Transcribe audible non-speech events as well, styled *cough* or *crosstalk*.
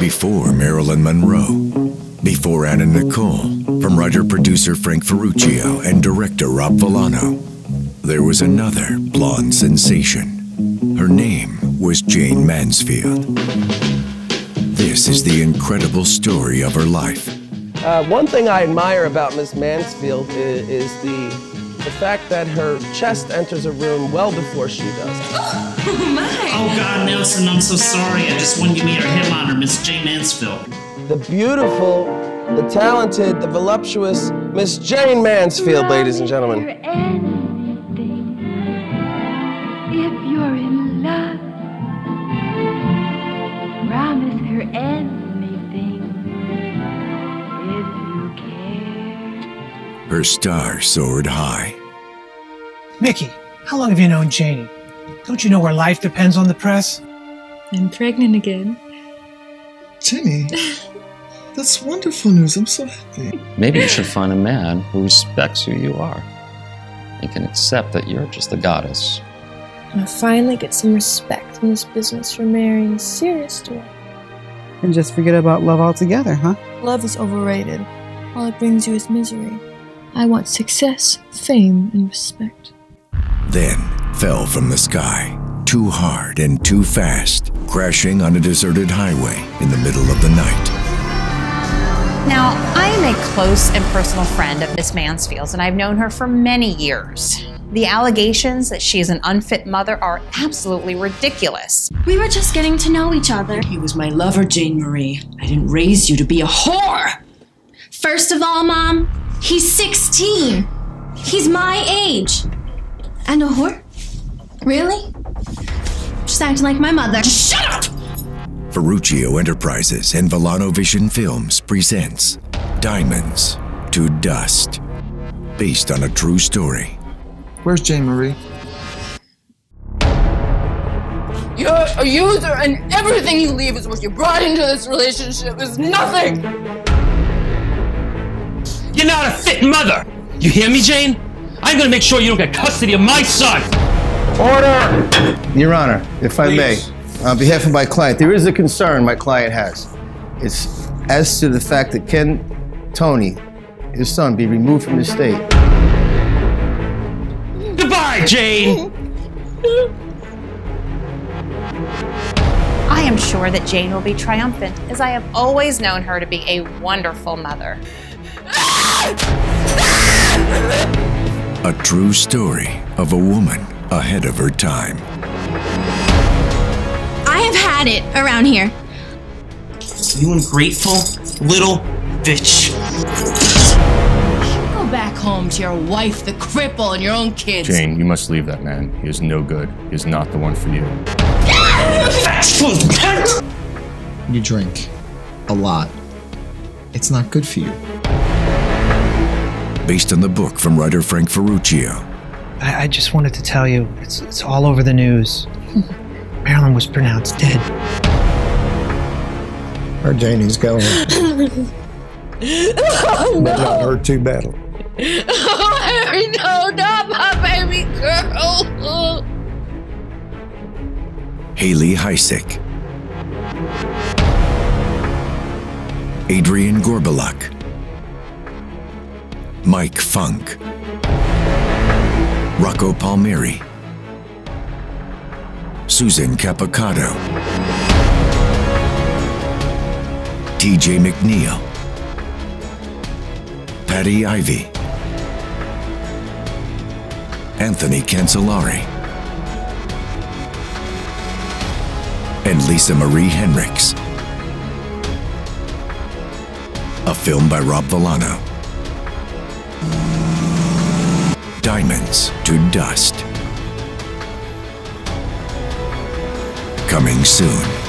Before Marilyn Monroe. Before Anna Nicole. From writer producer Frank Ferruccio and director Rob Villano. There was another blonde sensation. Her name was Jayne Mansfield. This is the incredible story of her life. Uh, one thing I admire about Miss Mansfield is, is the the fact that her chest enters a room well before she does. *gasps* Oh my! Oh God, Nelson, I'm so sorry. I just wanted you to meet our headliner, Miss Jayne Mansfield. The beautiful, the talented, the voluptuous Miss Jayne Mansfield, ladies and gentlemen. If you're in love, promise her anything. If you care. Her star soared high. Mickey, how long have you known Janie? Don't you know where life depends on the press? I'm pregnant again. Jenny, *laughs* that's wonderful news. I'm so happy. Maybe you should find a man who respects who you are and can accept that you're just a goddess. I finally get some respect in this business for marrying a serious dude. And just forget about love altogether, huh? Love is overrated. All it brings you is misery. I want success, fame, and respect. Then fell from the sky, too hard and too fast, crashing on a deserted highway in the middle of the night. Now, I am a close and personal friend of Miss Mansfield's, and I've known her for many years. The allegations that she is an unfit mother are absolutely ridiculous. We were just getting to know each other. He was my lover, Jayne Marie. I didn't raise you to be a whore. First of all, Mom, he's 16. He's my age. And a whore? Really? Just acting like my mother. Just shut up! Ferruccio Enterprises and Villano Vision Films presents Diamonds to Dust, based on a true story. Where's Jayne Marie? You're a user, and everything you leave is what you brought into this relationship is nothing! You're not a fit mother! You hear me, Jayne? I'm gonna make sure you don't get custody of my son! Order! Your Honor, if I may, on behalf of my client, there is a concern my client has. It's as to the fact that Ken Tony, his son, be removed from the state. Goodbye, Jayne! I am sure that Jayne will be triumphant, as I have always known her to be a wonderful mother. *laughs* A true story of a woman ahead of her time. I have had it around here. You ungrateful little bitch. Go back home to your wife, the cripple, and your own kids. Jayne, you must leave that man. He is no good. He is not the one for you. You drink a lot. It's not good for you. Based on the book from writer Frank Ferruccio. I, I just wanted to tell you, it's, it's all over the news. *laughs* Marilyn was pronounced dead. Her Janie's going. *laughs* Oh, but not her too badly. *laughs* Oh, Harry, no, not my baby girl! Haley Heisick. Adrian Gorbeluk. Mike Funk. Rocco Palmieri. Susan Capicato. TJ McNeil. Patty Ivy. Anthony Cancellari. And Lisa Marie Henricks. A film by Rob Villano. Diamonds to Dust. Coming soon.